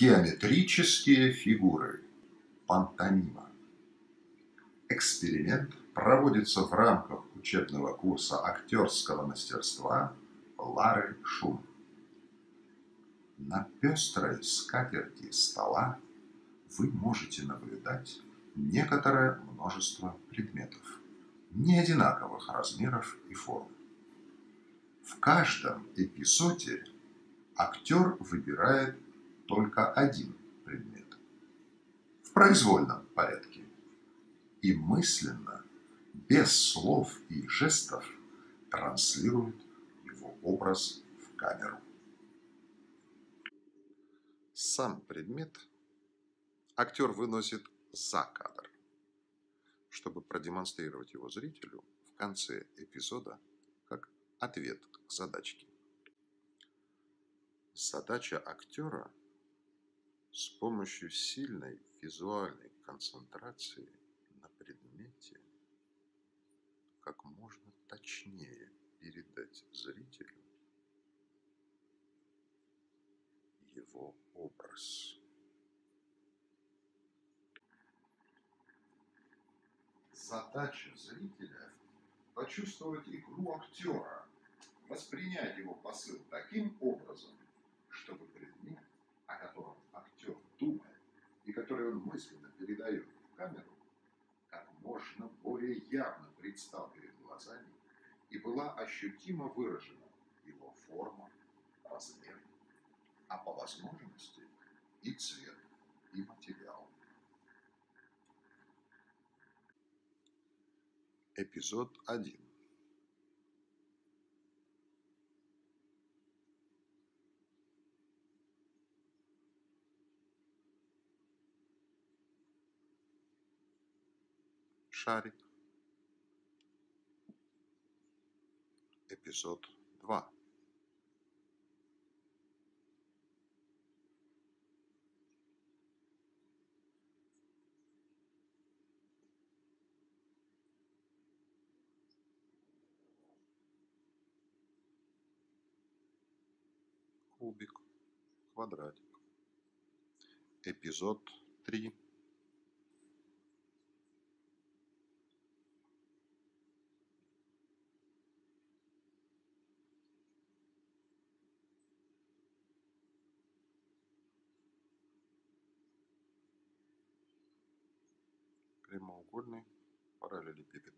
Геометрические фигуры. Пантомима. Эксперимент проводится в рамках учебного курса актерского мастерства Лары Шум. На пестрой скатерти стола вы можете наблюдать некоторое множество предметов, не одинаковых размеров и форм. В каждом эпизоде актер выбирает только один предмет в произвольном порядке и мысленно, без слов и жестов, транслирует его образ в камеру. Сам предмет актер выносит за кадр, чтобы продемонстрировать его зрителю в конце эпизода как ответ к задачке. Задача актера с помощью сильной визуальной концентрации на предмете как можно точнее передать зрителю его образ. Задача зрителя – почувствовать игру актера, воспринять его посыл таким образом, чтобы предмет, о котором актер думает и который он мысленно передает в камеру, как можно более явно предстал перед глазами и была ощутимо выражена его форма, размер, а по возможности и цвет, и материал. Эпизод 1 Шарик. Эпизод 2 кубик, квадратик. Эпизод 3 прямоугольный параллелепипед.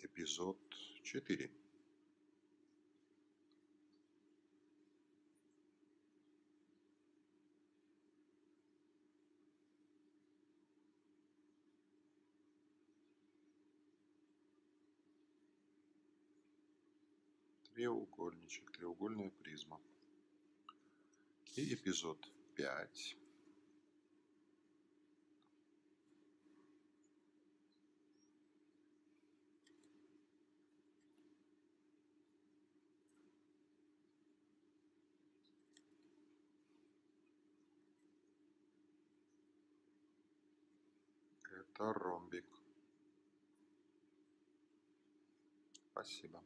Эпизод 4. Треугольничек, треугольная призма. И эпизод 5. Это. Спасибо.